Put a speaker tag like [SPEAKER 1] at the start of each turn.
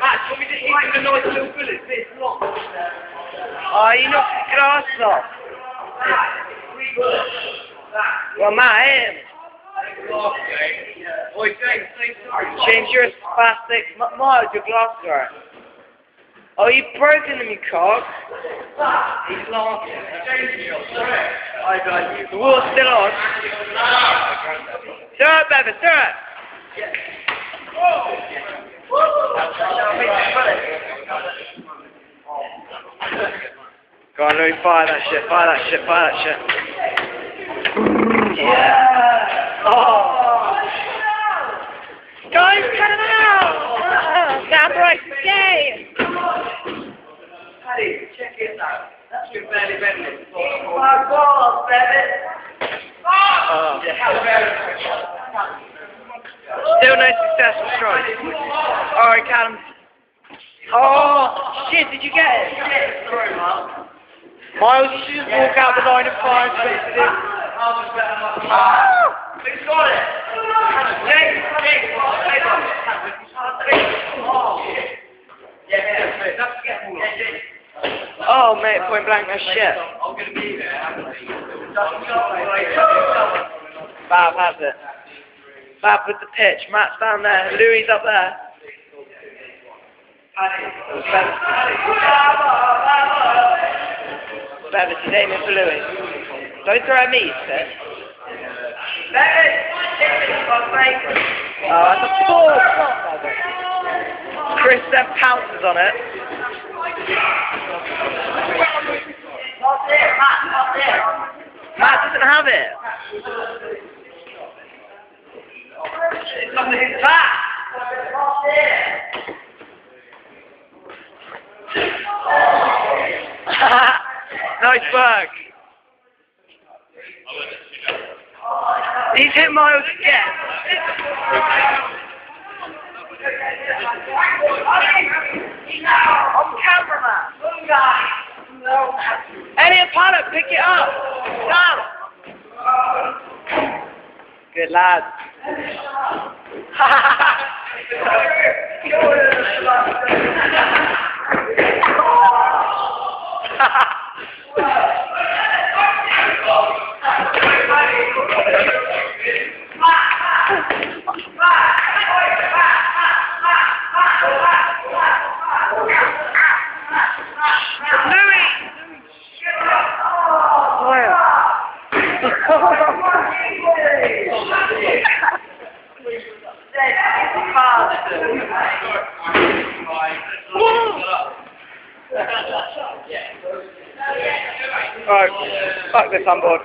[SPEAKER 1] Matt, you a?
[SPEAKER 2] Oh, you knocked his glass off. Well, Matt, hit him.
[SPEAKER 1] James,
[SPEAKER 2] you're a spastic. Miles, your glass guy. Oh, you've broken them, you cock.
[SPEAKER 1] He's laughing. James.
[SPEAKER 2] The wall's still on. Stir it, Bevan, stir Go on, Louis, fire that shit, fire that shit, fire that shit. Yeah. Oh. Guys, cut it out! That breaks the game!
[SPEAKER 1] Paddy, check it out. That's your belly belly.
[SPEAKER 2] Oh.
[SPEAKER 1] Yeah, how about
[SPEAKER 2] Still no successful strike. Alright, Callum. Oh, shit, did you get it?
[SPEAKER 1] Sorry, Mark.
[SPEAKER 2] Miles, you should just walk out the line and fire straight to this.
[SPEAKER 1] Who's got it? James, James, Oh, yeah, yeah, that's get more. Yeah, James.
[SPEAKER 2] Oh, mate, point blank, that's shit.
[SPEAKER 1] I'm gonna be there.
[SPEAKER 2] Bab has it. Bab with the pitch. Matt's down there. Louis up there. Bevis is aiming for Louis. Don't throw at me, you said. Oh, that's a poor. Chris then pounces on it. Matt doesn't have it. Nice work. He's hit Miles again. On camera, man. Elliot Pollard, pick it up. Down. Good lad. Louis! Alright, fuck this on board.